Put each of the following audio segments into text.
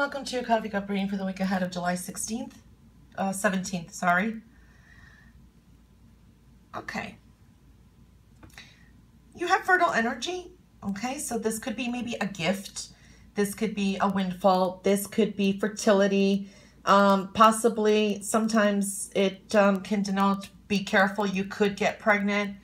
Welcome to your Coffee Cup reading for the week ahead of July 16th, uh, 17th, sorry. Okay. You have fertile energy, okay? So this could be maybe a gift. This could be a windfall. This could be fertility. Um, possibly, sometimes it um, can denote, be careful, you could get pregnant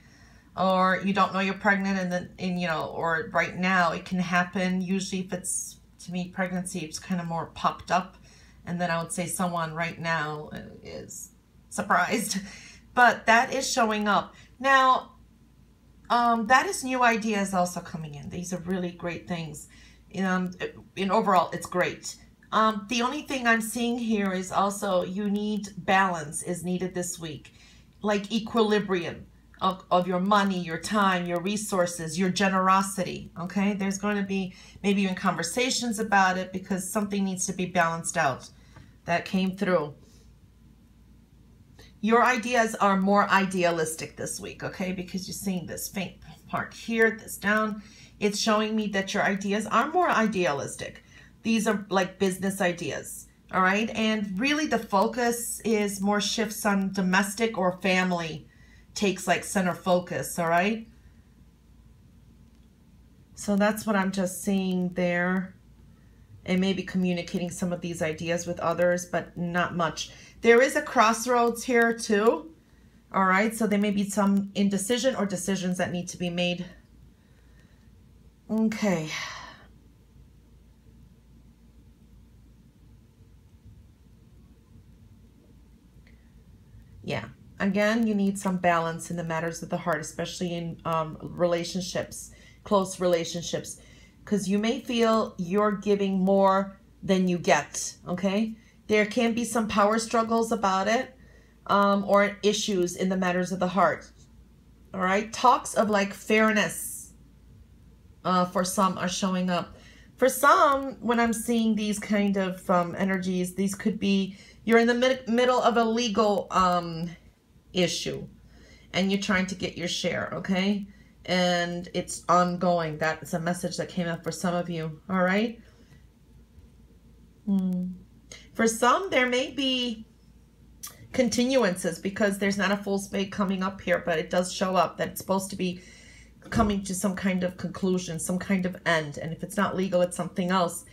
or you don't know you're pregnant and then, and, you know, or right now it can happen. Usually if it's to me, pregnancy is kind of more popped up. And then I would say someone right now is surprised. But that is showing up. Now, um, that is new ideas also coming in. These are really great things. Um, in overall, it's great. Um, the only thing I'm seeing here is also you need balance is needed this week, like equilibrium of, of your money, your time, your resources, your generosity. Okay, there's going to be maybe even conversations about it because something needs to be balanced out. That came through. Your ideas are more idealistic this week, okay? Because you're seeing this faint part here, this down. It's showing me that your ideas are more idealistic. These are like business ideas, all right? And really the focus is more shifts on domestic or family takes like center focus, all right? So that's what I'm just seeing there. And maybe communicating some of these ideas with others, but not much. There is a crossroads here too. All right, so there may be some indecision or decisions that need to be made. Okay. Yeah again, you need some balance in the matters of the heart, especially in um, relationships, close relationships, because you may feel you're giving more than you get, okay? There can be some power struggles about it um, or issues in the matters of the heart, all right? Talks of like fairness uh, for some are showing up. For some, when I'm seeing these kind of um, energies, these could be, you're in the mid middle of a legal um, issue and you're trying to get your share, okay? And it's ongoing. That's a message that came up for some of you, all right? Hmm. For some, there may be continuances because there's not a full spade coming up here, but it does show up that it's supposed to be coming to some kind of conclusion, some kind of end. And if it's not legal, it's something else.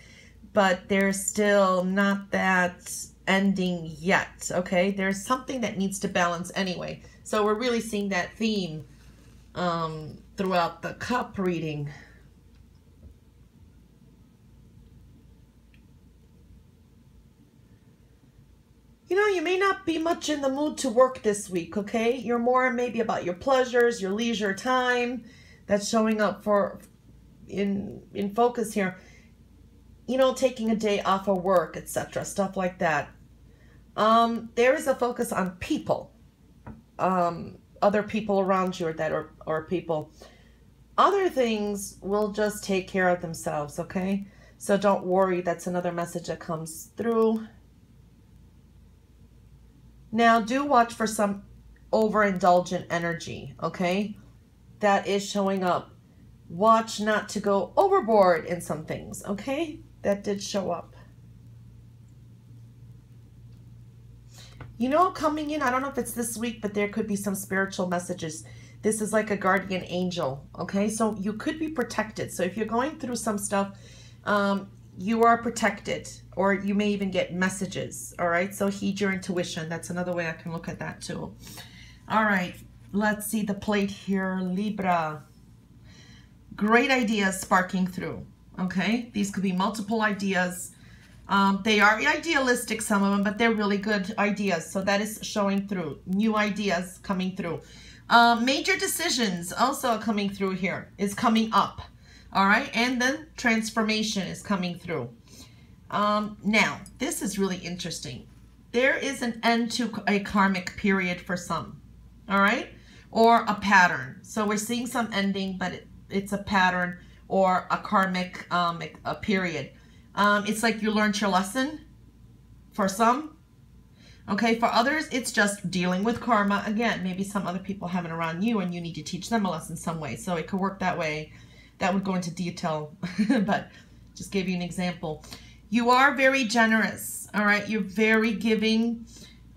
But there's still not that ending yet, okay? There's something that needs to balance anyway. So we're really seeing that theme um, throughout the cup reading. You know, you may not be much in the mood to work this week, okay? You're more maybe about your pleasures, your leisure time. That's showing up for in in focus here you know, taking a day off of work, etc., stuff like that. Um, there is a focus on people, um, other people around you or that or, or people. Other things will just take care of themselves, okay? So don't worry, that's another message that comes through. Now, do watch for some overindulgent energy, okay? That is showing up. Watch not to go overboard in some things, okay? That did show up. You know, coming in, I don't know if it's this week, but there could be some spiritual messages. This is like a guardian angel, okay? So you could be protected. So if you're going through some stuff, um, you are protected or you may even get messages, all right? So heed your intuition. That's another way I can look at that too. All right, let's see the plate here, Libra. Great ideas sparking through okay? These could be multiple ideas. Um, they are idealistic, some of them, but they're really good ideas. So that is showing through. New ideas coming through. Uh, major decisions also coming through here is coming up. All right. And then transformation is coming through. Um, now, this is really interesting. There is an end to a karmic period for some. All right. Or a pattern. So we're seeing some ending, but it, it's a pattern or a karmic um, a period. Um, it's like you learned your lesson for some. Okay, for others, it's just dealing with karma. Again, maybe some other people have it around you and you need to teach them a lesson some way. So it could work that way. That would go into detail, but just gave you an example. You are very generous. All right. You're very giving.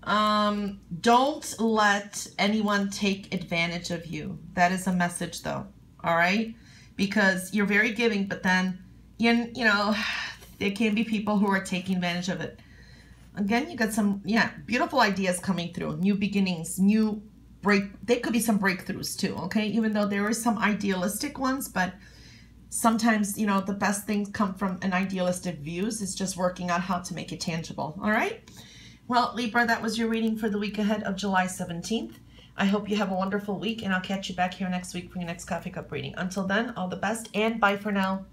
Um, don't let anyone take advantage of you. That is a message though. All right. Because you're very giving, but then, you, you know, there can be people who are taking advantage of it. Again, you got some, yeah, beautiful ideas coming through. New beginnings, new break. There could be some breakthroughs too, okay? Even though there are some idealistic ones, but sometimes, you know, the best things come from an idealistic views. It's just working out how to make it tangible, all right? Well, Libra, that was your reading for the week ahead of July 17th. I hope you have a wonderful week, and I'll catch you back here next week for your next Coffee Cup reading. Until then, all the best, and bye for now.